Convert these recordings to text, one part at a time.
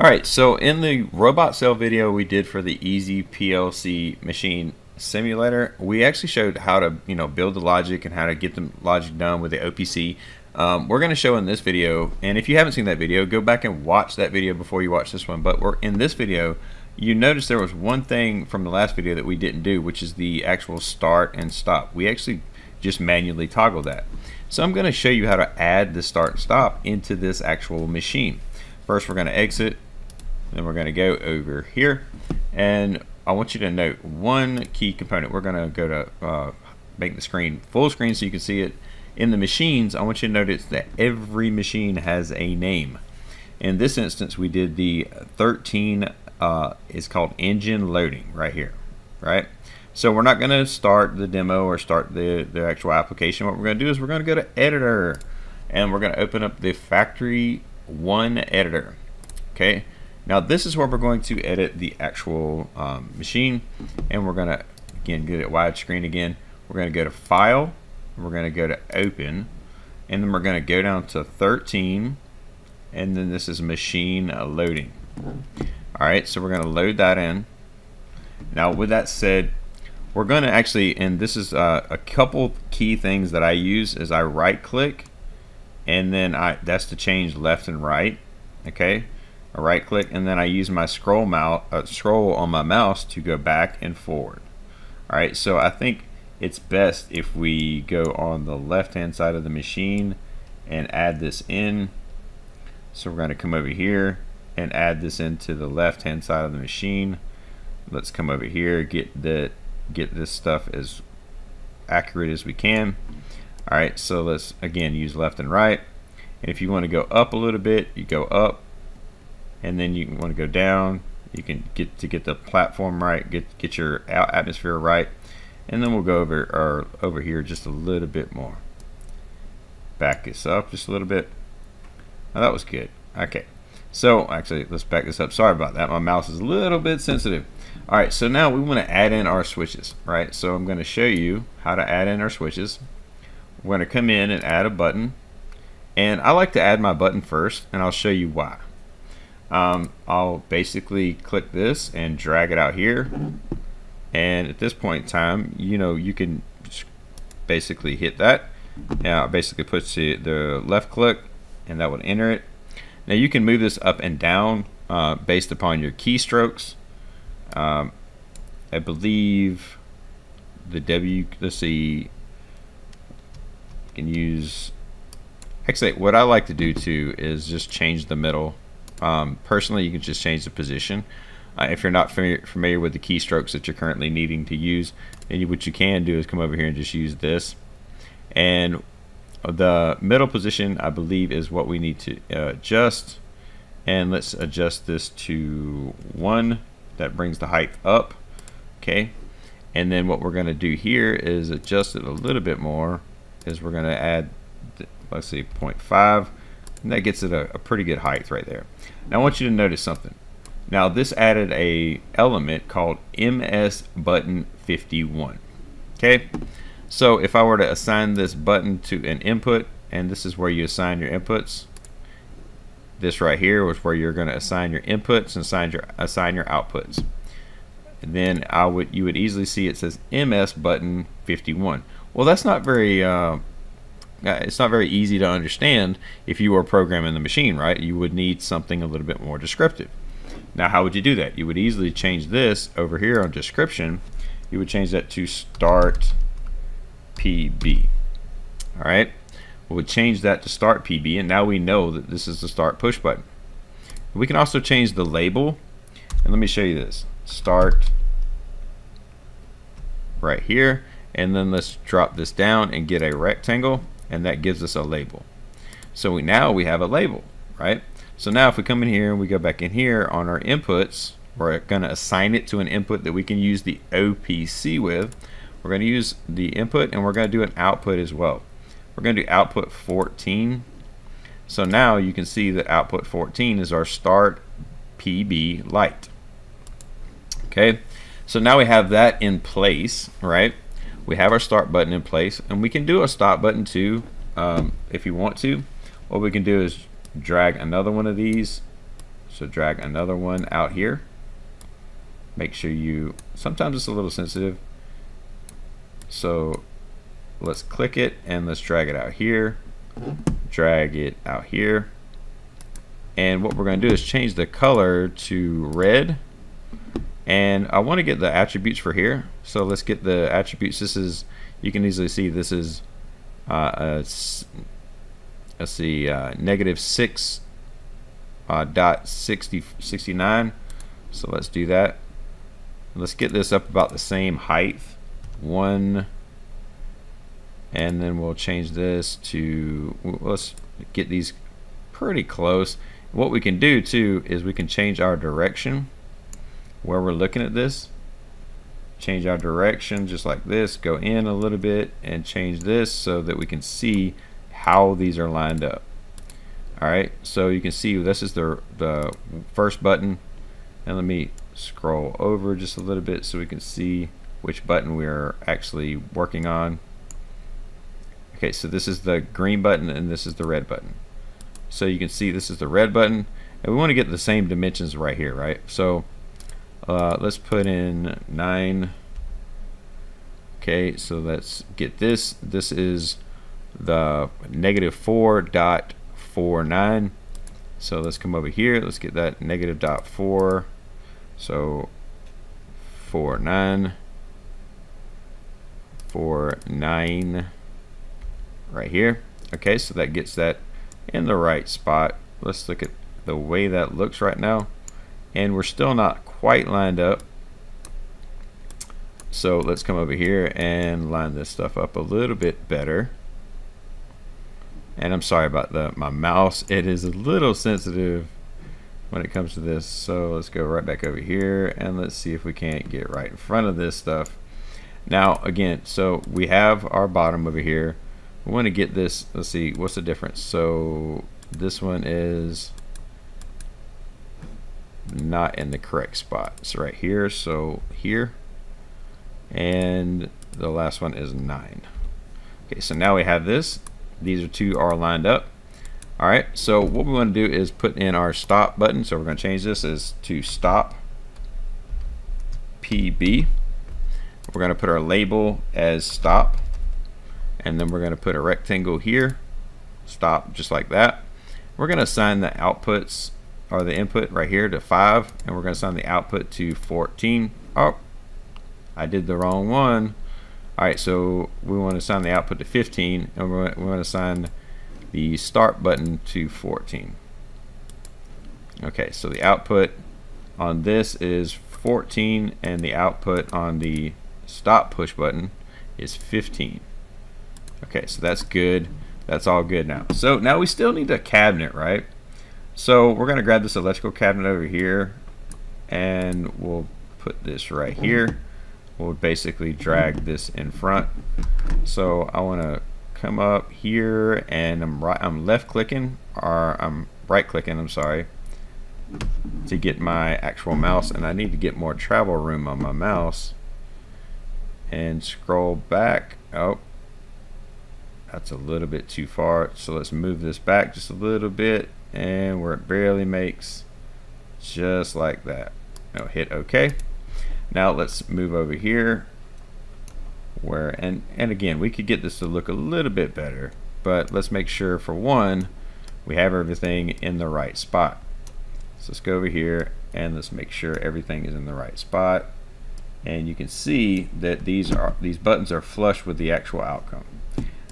Alright, so in the robot cell video we did for the Easy PLC machine simulator, we actually showed how to you know build the logic and how to get the logic done with the OPC. Um, we're going to show in this video, and if you haven't seen that video, go back and watch that video before you watch this one. But we're in this video, you notice there was one thing from the last video that we didn't do, which is the actual start and stop. We actually just manually toggle that. So I'm going to show you how to add the start and stop into this actual machine. First we're going to exit then we're going to go over here and I want you to note one key component. We're going to go to uh, make the screen full screen so you can see it. In the machines, I want you to notice that every machine has a name. In this instance, we did the 13 uh, is called engine loading right here, right? So we're not going to start the demo or start the, the actual application. What we're going to do is we're going to go to editor and we're going to open up the factory one editor. Okay, now this is where we're going to edit the actual um, machine and we're going to again get it widescreen again. We're going to go to file, we're going to go to open and then we're going to go down to 13 and then this is machine loading. Alright, so we're going to load that in. Now with that said, we're going to actually, and this is uh, a couple key things that I use is I right click and then I that's to change left and right okay Right click and then I use my scroll mouse uh, scroll on my mouse to go back and forward. Alright so I think it's best if we go on the left hand side of the machine and add this in. So we're going to come over here and add this into the left hand side of the machine. Let's come over here get the get this stuff as accurate as we can. Alright so let's again use left and right. And if you want to go up a little bit you go up and then you want to go down. You can get to get the platform right get get your atmosphere right. And then we'll go over or over here just a little bit more. Back this up just a little bit. Now that was good. Okay. So actually let's back this up. Sorry about that. My mouse is a little bit sensitive. Alright so now we want to add in our switches right? So I'm going to show you how to add in our switches. We're going to come in and add a button. And I like to add my button first and I'll show you why um, I'll basically click this and drag it out here. And at this point in time you know you can basically hit that. Now it basically puts the, the left click and that would enter it. Now you can move this up and down uh, based upon your keystrokes. Um, I believe the W let's see can use actually what I like to do too is just change the middle um, personally, you can just change the position. Uh, if you're not familiar, familiar with the keystrokes that you're currently needing to use, then you, what you can do is come over here and just use this. And the middle position, I believe, is what we need to uh, adjust. And let's adjust this to 1. That brings the height up. Okay. And then what we're going to do here is adjust it a little bit more. Is we're going to add, let's see, 0.5 and that gets it a, a pretty good height right there. Now I want you to notice something. Now this added a element called MS button 51. Okay, so if I were to assign this button to an input, and this is where you assign your inputs. This right here was where you're going to assign your inputs and assign your assign your outputs. And then I would you would easily see it says MS button 51. Well, that's not very uh, Uh, it's not very easy to understand if you were programming the machine, right? You would need something a little bit more descriptive. Now, how would you do that? You would easily change this over here on description. You would change that to start PB. All right. We would change that to start PB, and now we know that this is the start push button. We can also change the label, and let me show you this. Start right here, and then let's drop this down and get a rectangle and that gives us a label. So we, now we have a label, right? So now if we come in here and we go back in here on our inputs, we're going to assign it to an input that we can use the OPC with. We're going to use the input and we're going to do an output as well. We're going to do output 14. So now you can see that output 14 is our start PB light. Okay, so now we have that in place, right? We have our start button in place and we can do a stop button too um, if you want to what we can do is drag another one of these So drag another one out here. Make sure you, sometimes it's a little sensitive. So let's click it and let's drag it out here. Drag it out here. And what we're going to do is change the color to red. And I want to get the attributes for here. So let's get the attributes. This is, you can easily see this is, uh, a, let's see, uh, negative 6 uh, dot 60, 69. So let's do that. Let's get this up about the same height. One, and then we'll change this to, let's get these pretty close. What we can do too is we can change our direction where we're looking at this. Change our direction just like this, go in a little bit and change this so that we can see how these are lined up. Alright, so you can see this is the, the first button and let me scroll over just a little bit so we can see which button we're actually working on. Okay, so this is the green button and this is the red button. So you can see this is the red button and we want to get the same dimensions right here, right? So uh, let's put in 9. Okay, so let's get this. This is the negative 4 dot 49. So let's come over here. Let's get that negative dot 4. So 4, 9. 4, 9 right here. Okay, so that gets that in the right spot. Let's look at the way that looks right now. And we're still not quite lined up. So let's come over here and line this stuff up a little bit better. And I'm sorry about the my mouse. It is a little sensitive when it comes to this. So let's go right back over here and let's see if we can't get right in front of this stuff. Now again, so we have our bottom over here. We want to get this, let's see, what's the difference? So this one is not in the correct spot. It's right here, so here. And the last one is 9. Okay, so now we have this. These are two are lined up. All right, so what we want to do is put in our stop button. So we're going to change this as to stop PB. We're going to put our label as stop. And then we're going to put a rectangle here. Stop just like that. We're going to assign the outputs or the input right here to 5 and we're going to assign the output to 14 oh I did the wrong one. Alright so we want to assign the output to 15 and we want to assign the start button to 14 okay so the output on this is 14 and the output on the stop push button is 15 okay so that's good. That's all good now. So now we still need a cabinet right so we're going to grab this electrical cabinet over here and we'll put this right here. We'll basically drag this in front. So I want to come up here and I'm right I'm left clicking or I'm right clicking I'm sorry to get my actual mouse and I need to get more travel room on my mouse and scroll back oh that's a little bit too far so let's move this back just a little bit and where it barely makes just like that. Now hit OK. Now let's move over here where and and again we could get this to look a little bit better but let's make sure for one we have everything in the right spot. So let's go over here and let's make sure everything is in the right spot. And you can see that these are these buttons are flush with the actual outcome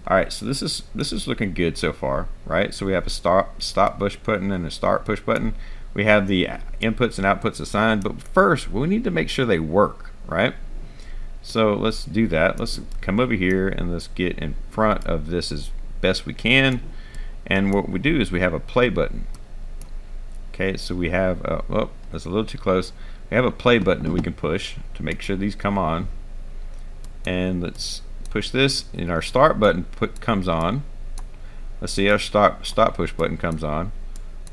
all right, so this is this is looking good so far, right? So we have a stop stop push button and a start push button. We have the inputs and outputs assigned, but first we need to make sure they work, right? So let's do that. Let's come over here and let's get in front of this as best we can. And what we do is we have a play button. Okay, so we have, a, oh, that's a little too close. We have a play button that we can push to make sure these come on. And let's push this and our start button put comes on. Let's see our stop stop push button comes on.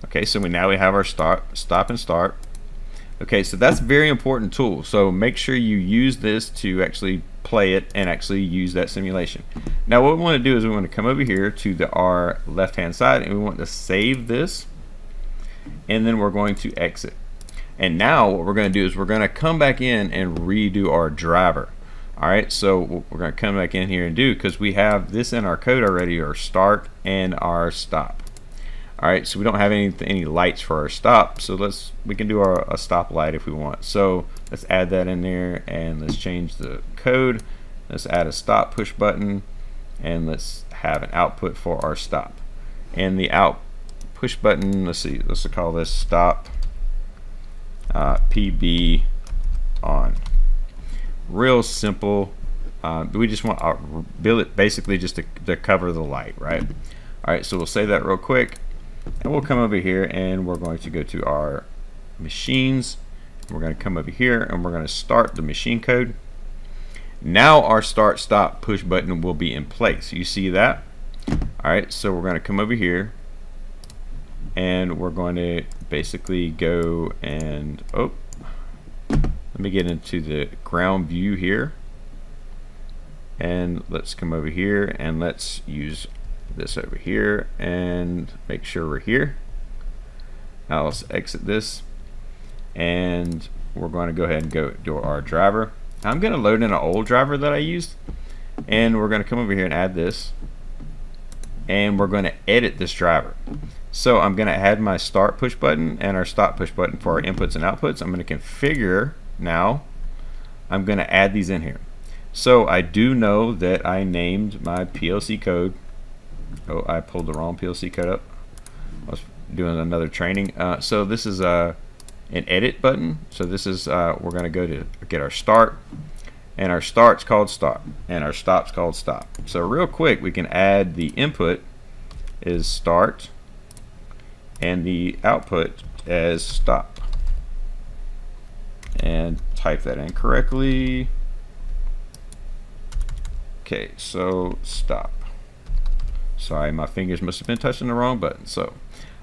Okay so we now we have our start stop and start. Okay so that's very important tool. So make sure you use this to actually play it and actually use that simulation. Now what we want to do is we want to come over here to the our left hand side and we want to save this and then we're going to exit. And now what we're going to do is we're going to come back in and redo our driver. All right, so we're going to come back in here and do because we have this in our code already, our start and our stop. All right, so we don't have any any lights for our stop, so let's we can do our, a stop light if we want. So let's add that in there and let's change the code. Let's add a stop push button and let's have an output for our stop. And the out push button, let's see, let's call this stop uh, PB on. Real simple. Uh, we just want our build it basically just to, to cover the light, right? All right, so we'll save that real quick. And we'll come over here and we're going to go to our machines. We're going to come over here and we're going to start the machine code. Now our start stop push button will be in place. You see that? All right, so we're going to come over here and we're going to basically go and oh let me get into the ground view here. And let's come over here and let's use this over here and make sure we're here. Now let's exit this and we're going to go ahead and go do our driver. I'm going to load in an old driver that I used and we're going to come over here and add this and we're going to edit this driver. So I'm going to add my start push button and our stop push button for our inputs and outputs. I'm going to configure now. I'm going to add these in here. So I do know that I named my PLC code. Oh, I pulled the wrong PLC code up. I was doing another training. Uh, so this is uh, an edit button. So this is, uh, we're going to go to get our start. And our start's called start. And our stop's called stop. So real quick, we can add the input is start and the output as stop and type that in correctly. Okay so stop. Sorry my fingers must have been touching the wrong button so.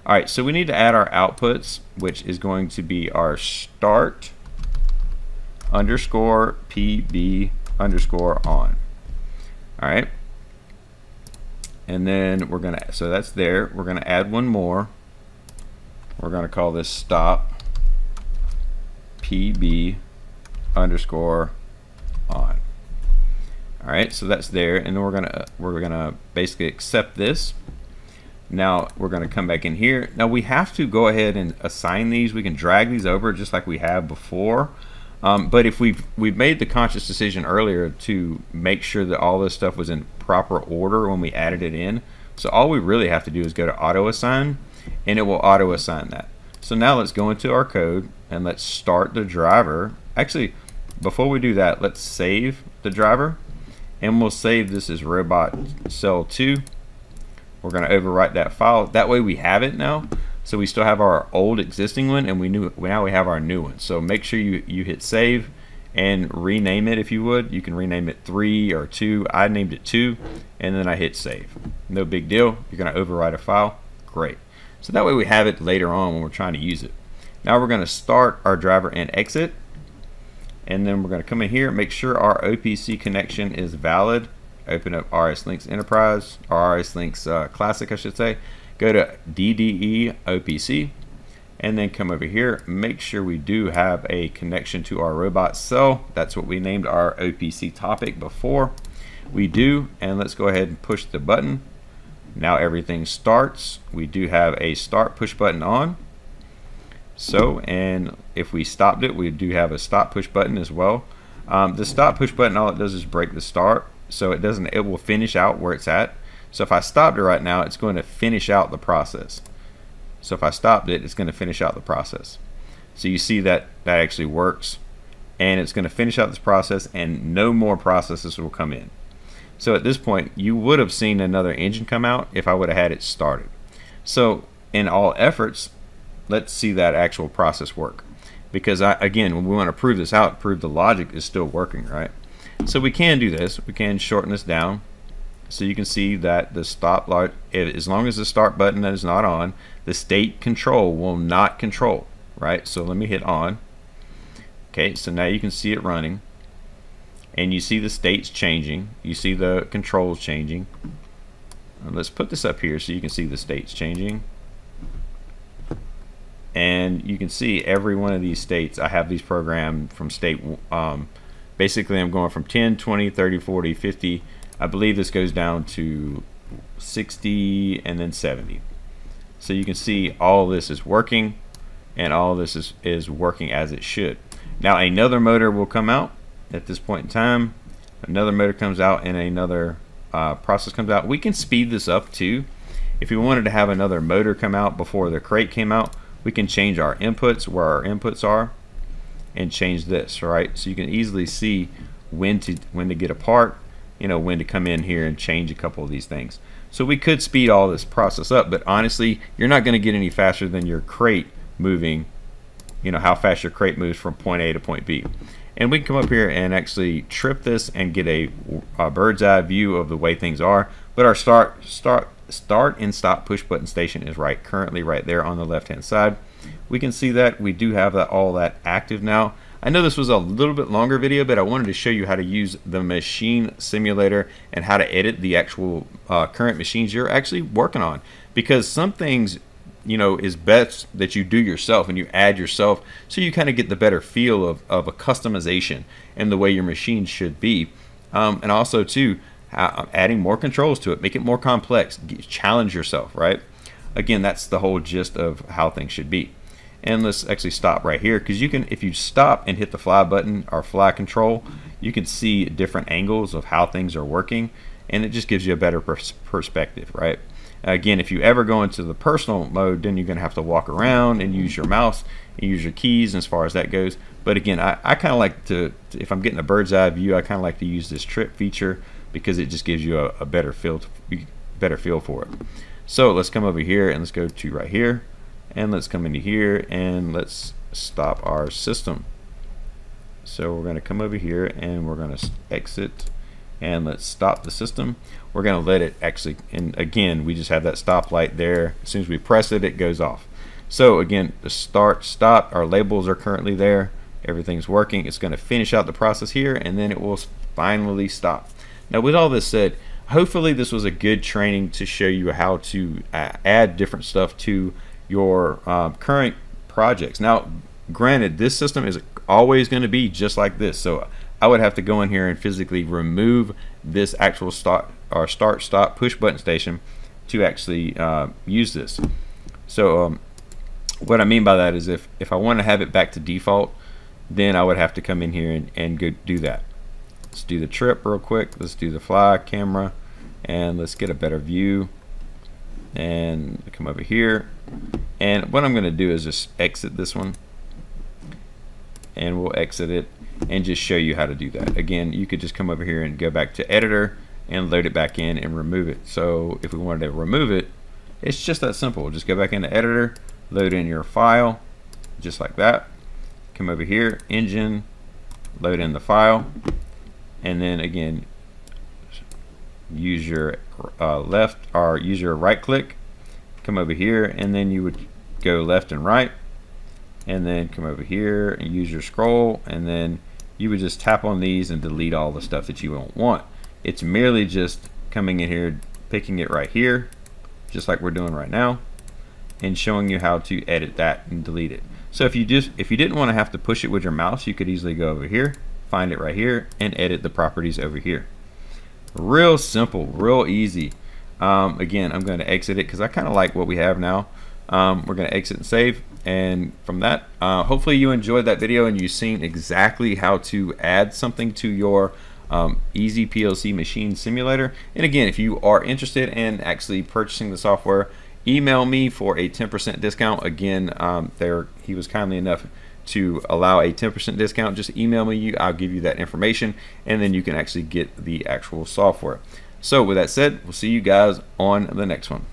Alright so we need to add our outputs which is going to be our start underscore PB underscore on. Alright and then we're gonna so that's there. We're gonna add one more. We're going to call this stop PB underscore on. All right, so that's there, and then we're gonna we're gonna basically accept this. Now we're gonna come back in here. Now we have to go ahead and assign these. We can drag these over just like we have before. Um, but if we've we've made the conscious decision earlier to make sure that all this stuff was in proper order when we added it in, so all we really have to do is go to auto assign and it will auto assign that. So now let's go into our code and let's start the driver. Actually, before we do that, let's save the driver and we'll save this as robot cell 2. We're going to overwrite that file. That way we have it now. So we still have our old existing one and we knew now we have our new one. So make sure you, you hit save and rename it if you would. You can rename it 3 or 2. I named it 2 and then I hit save. No big deal. You're going to overwrite a file. Great. So that way we have it later on when we're trying to use it. Now we're going to start our driver and exit. And then we're going to come in here, make sure our OPC connection is valid. Open up RSLinx Enterprise, or RSLinx uh, Classic, I should say. Go to DDE OPC, and then come over here. Make sure we do have a connection to our robot cell. That's what we named our OPC topic before. We do, and let's go ahead and push the button. Now everything starts. We do have a start push button on. So, and if we stopped it, we do have a stop push button as well. Um, the stop push button, all it does is break the start. So it doesn't, it will finish out where it's at. So if I stopped it right now, it's going to finish out the process. So if I stopped it, it's going to finish out the process. So you see that that actually works. And it's going to finish out this process and no more processes will come in. So at this point, you would have seen another engine come out if I would have had it started. So in all efforts, let's see that actual process work. Because I, again, when we want to prove this out, prove the logic is still working, right? So we can do this. We can shorten this down. So you can see that the stop light, as long as the start button is not on, the state control will not control, right? So let me hit on. Okay, so now you can see it running and you see the states changing you see the controls changing let's put this up here so you can see the states changing and you can see every one of these states I have these programmed from state um, basically I'm going from 10 20 30 40 50 I believe this goes down to 60 and then 70 so you can see all this is working and all this is, is working as it should. Now another motor will come out at this point in time. Another motor comes out and another uh, process comes out. We can speed this up too. If we wanted to have another motor come out before the crate came out we can change our inputs where our inputs are and change this right? So you can easily see when to when to get apart you know when to come in here and change a couple of these things. So we could speed all this process up but honestly you're not going to get any faster than your crate moving you know how fast your crate moves from point A to point B. And we can come up here and actually trip this and get a, a bird's eye view of the way things are but our start start start and stop push button station is right currently right there on the left hand side. We can see that we do have that all that active now. I know this was a little bit longer video but I wanted to show you how to use the machine simulator and how to edit the actual uh, current machines you're actually working on. Because some things you know is best that you do yourself and you add yourself so you kind of get the better feel of, of a customization and the way your machine should be. Um, and also too adding more controls to it, make it more complex, challenge yourself, right? Again, that's the whole gist of how things should be. And let's actually stop right here because you can, if you stop and hit the fly button or fly control, you can see different angles of how things are working and it just gives you a better pers perspective, right? Again, if you ever go into the personal mode, then you're going to have to walk around and use your mouse and use your keys as far as that goes. But again, I, I kind of like to, if I'm getting a bird's eye view, I kind of like to use this trip feature because it just gives you a, a better feel to, better feel for it. So let's come over here and let's go to right here and let's come into here and let's stop our system. So we're going to come over here and we're going to exit and let's stop the system. We're going to let it actually, and again, we just have that stop light there. As soon as we press it, it goes off. So again, the start, stop, our labels are currently there. Everything's working. It's going to finish out the process here and then it will finally stop. Now, with all this said, hopefully this was a good training to show you how to uh, add different stuff to your um, current projects. Now, granted, this system is always going to be just like this. So I would have to go in here and physically remove this actual start or start stop push button station to actually uh, use this. So um, what I mean by that is if, if I want to have it back to default, then I would have to come in here and, and go do that. Let's do the trip real quick. Let's do the fly camera and let's get a better view. And come over here. And what I'm going to do is just exit this one. And we'll exit it and just show you how to do that. Again you could just come over here and go back to editor and load it back in and remove it. So if we wanted to remove it it's just that simple. Just go back into editor load in your file just like that. Come over here engine load in the file and then again use your uh, left or use your right click come over here and then you would go left and right and then come over here and use your scroll and then you would just tap on these and delete all the stuff that you don't want. It's merely just coming in here picking it right here just like we're doing right now and showing you how to edit that and delete it. So if you just if you didn't want to have to push it with your mouse you could easily go over here find it right here and edit the properties over here. Real simple, real easy. Um, again, I'm going to exit it because I kind of like what we have now. Um, we're going to exit and save. And from that, uh, hopefully you enjoyed that video and you've seen exactly how to add something to your um, Easy PLC Machine Simulator. And again, if you are interested in actually purchasing the software, email me for a 10% discount. Again, um, there he was kindly enough to allow a 10% discount, just email me. You, I'll give you that information, and then you can actually get the actual software. So with that said, we'll see you guys on the next one.